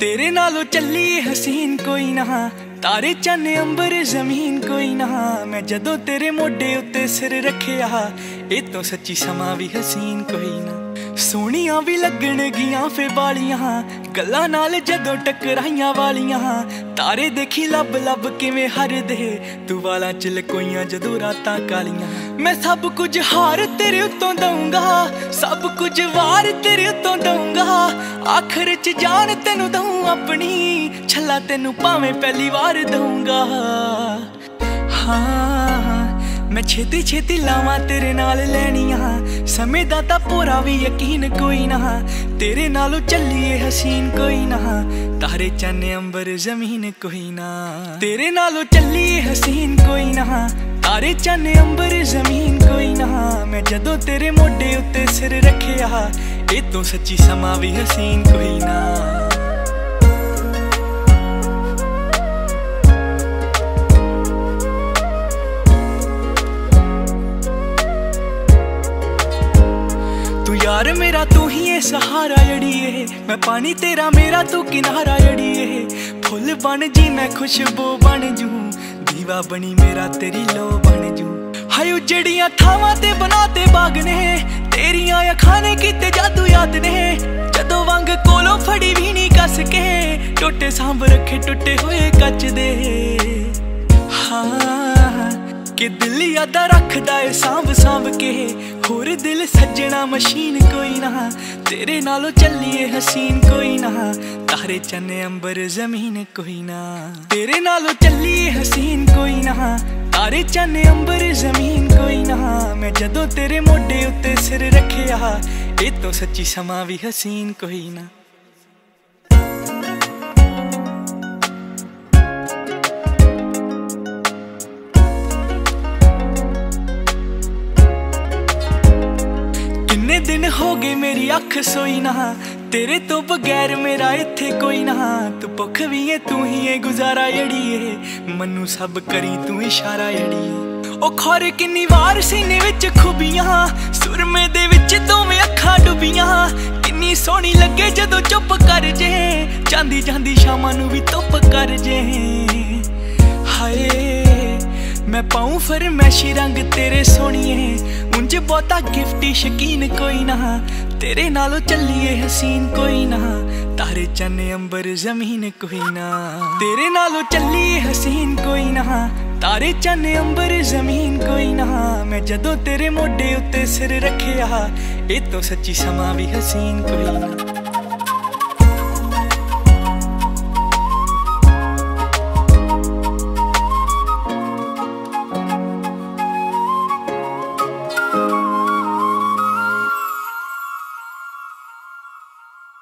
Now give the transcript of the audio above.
ਤੇਰੇ ਨਾਲੋਂ ਚੱਲੀ ਹਸੀਨ ਕੋਈ ਨਾ। ਤਾਰੇ ਚੰਨ, ਅੰਬਰ, ਜ਼ਮੀਨ ਕੋਈ ਨਾ। ਮੈਂ ਜਦੋਂ ਤੇਰੇ ਮੋਢੇ ਉੱਤੇ ਸਿਰ ਰੱਖਿਆ, ਇਹ ਤੋਂ ਸੱਚੀ ਸਮਾਂ ਵੀ ਹਸੀਨ ਕੋਈ ਨਾ। ਸੋਹਣੀਆਂ ਵੀ ਲੱਗਣਗੀਆਂ ਫੇ ਵਾਲੀਆਂ। ਗੱਲਾਂ ਨਾਲ ਜਦੋਂ ਟਕਰਾਈਆਂ ਵਾਲੀਆਂ। ਤਾਰੇ ਦੇਖੀ ਲੱਭ ਲੱਭ ਕਿਵੇਂ ਹਰਦੇ। ਤੂੰ ਵਾਲਾ ਚ ਲਕੋਈਆਂ ਜਦੋਂ ਰਾਤਾਂ ਕਾਲੀਆਂ। ਮੈਂ ਸਭ ਕੁਝ ਹਾਰ ਤੇਰੇ ਉੱਤੋਂ ਦਊਂਗਾ, ਸਭ ਕੁਝ ਵਾਰ ਤੇਰੇ ਉੱਤੋਂ ਦਊਂਗਾ। ਆਖਰ ਚ ਜਾਨ ਤੈਨੂੰ ਦਊਂ ਆਪਣੀ, ਛੱਲਾ ਤੈਨੂੰ ਭਾਵੇਂ ਪਹਿਲੀ ਵਾਰ ਦਊਂਗਾ। ਹਾਂ, ਮੈਂ ਛੇਤੀ ਛੇਤੀ ਲਾਵਾਂ ਤੇਰੇ ਨਾਲ ਲੈਣੀਆਂ, ਸਮੇਂ ਦਾ ਤਾਂ ਪੂਰਾ ਵੀ ਯਕੀਨ ਕੋਈ ਨਾ। ਤੇਰੇ ਨਾਲੋਂ ਚੱਲੀਏ ਹਸੀਨ ਕੋਈ ਨਾ, ਤਾਰੇ ਚੰਨ ਅੰਬਰ ਜ਼ਮੀਨ ਕੋਈ ਨਾ। ਤੇਰੇ ਨਾਲੋਂ ਚੱਲੀਏ ਹਸੀਨ ਕੋਈ ਨਾ। ਤਾਰੇ ਚੰਨ ਅੰਬਰ ਜ਼ਮੀਨ ਕੋਈ ਨਾ। ਮੈਂ ਜਦੋਂ ਤੇਰੇ ਮੋਢੇ ਉੱਤੇ ਸਿਰ ਰੱਖਿਆ, ਇਹ ਤੋਂ ਸੱਚੀ ਸਮਾਂ ਵੀ ਹਸੀਨ ਕੋਈ ਨਾ। ਤੂੰ ਯਾਰ ਮੇਰਾ ਤੂੰ ਹੀ ਏ ਸਹਾਰਾ ਅੜੀਏ ਮੈਂ ਪਾਣੀ ਤੇਰਾ, ਮੇਰਾ ਤੂੰ ਕਿਨਾਰਾ ਅੜੀਏ ਫੁੱਲ ਬਣ ਜੀ, ਮੈਂ ਖੁਸ਼ਬੂ ਬਣ ਜੂ। ਦੀਵਾ ਬਣੀ ਮੇਰਾ, ਤੇਰੀ ਲੋ ਬਣ ਜੂ। ਹਾਏ ਉਜੜੀਆਂ ਥਾਵਾਂ ਤੇ ਬਣਾਤੇ ਬਾਗ ਨੇ, ਤੇਰੀਆਂ ਅੱਖਾਂ ਨੇ ਕੀਤੇ ਜਾਦੂ ਯਾਦ ਨੇ। ਜਦੋਂ ਵਾਂਗ ਕੋਲੋਂ ਫੜੀ ਵੀ ਨਹੀਂ ਕੱਸ ਕੇ, ਟੁੱਟੇ ਸਾਂਭ ਰੱਖੇ, ਟੁੱਟੇ ਹੋਏ ਕੱਚ ਦੇ। ਹਾਂ, ਕਿ ਦਿਲ ਯਾਦਾ ਰੱਖਦਾ ਏ ਸਾਂਭ ਸਾਂਭ ਕੇ। ਹੋਰ ਦਿਲ ਸੱਜਣਾ ਮਸ਼ੀਨ ਕੋਈ ਨਾ। ਤੇਰੇ ਨਾਲੋਂ ਚੱਲੀਏ ਹਸੀਨ ਕੋਈ ਨਾ। ਤਾਰੇ ਚੰਨ ਅੰਬਰ ਜ਼ਮੀਨ ਕੋਈ ਨਾ। ਤੇਰੇ ਨਾਲੋਂ ਚੱਲੀਏ ਹਸੀਨ ਕੋਈ ਨਾ। ਤਾਰੇ ਚੰਨ ਅੰਬਰ ਜ਼ਮੀਨ ਕੋਈ ਨਾ। ਮੈਂ ਜਦੋਂ ਤੇਰੇ ਮੋਢੇ ਉੱਤੇ ਸਿਰ ਰੱਖਿਆ, ਇਹ ਤੋਂ ਸੱਚੀ ਸਮਾਂ ਵੀ ਹਸੀਨ ਕੋਈ ਨਾ। ਦਿਨ ਹੋ ਗਏ ਮੇਰੀ ਅੱਖ ਸੋਈ ਨਾ। ਤੇਰੇ ਤੋਂ ਬਗੈਰ ਮੇਰਾ ਇੱਥੇ ਕੋਈ ਨਾ। ਤੂੰ ਭੁੱਖ ਵੀ ਏ, ਤੂੰ ਹੀ ਏ, ਗੁਜ਼ਾਰਾ ਏੜੀਏ ਮੈਨੂੰ ਸਭ ਕਰੀ, ਤੂੰ ਇਸ਼ਾਰਾ ਏੜੀਏ ਉਹ ਖੋਰ ਕਿੰਨੀ ਵਾਰ ਸੀਨੇ ਵਿੱਚ ਖੁਬੀਆਂ। ਸੁਰਮੇ ਦੇ ਵਿੱਚ ਦੋਵੇਂ ਅੱਖਾਂ ਡੁੱਬੀਆਂ। ਕਿੰਨੀ ਸੋਹਣੀ ਲੱਗੇ ਜਦੋਂ ਚੁੱਪ ਕਰ ਜੇ। ਜਾਂਦੀ ਜਾਂਦੀ ਸ਼ਾਮਾਂ ਨੂੰ ਵੀ ਧੁੱਪ ਕਰ ਜੇ। ਹਾਏ, ਮੈਂ ਪਾਉਂ ਫਰਮੈਸ਼ੀ ਰੰਗ ਤੇਰੇ ਸੋਹਣੀਏ। ਉਂਝ ਬਹੁਤਾ ਗਿਫਟੀ ਸ਼ਕੀਨ ਕੋਈ ਨਾ। ਤੇਰੇ ਨਾਲੋਂ ਚੱਲੀਏ ਹਸੀਨ ਕੋਈ ਨਾ। ਤਾਰੇ ਚੰਨ ਅੰਬਰ ਜ਼ਮੀਨ ਕੋਈ ਨਾ। ਤੇਰੇ ਨਾਲੋਂ ਚੱਲੀਏ ਹਸੀਨ ਕੋਈ ਨਾ। ਤਾਰੇ ਚੰਨ ਅੰਬਰ ਜ਼ਮੀਨ ਕੋਈ ਨਾ। ਮੈਂ ਜਦੋਂ ਤੇਰੇ ਮੋਢੇ ਉੱਤੇ ਸਿਰ ਰੱਖਿਆ, ਇਹ ਤੋਂ ਸੱਚੀ ਸਮਾਂ ਵੀ ਹਸੀਨ ਕੋਈ ਨਾ।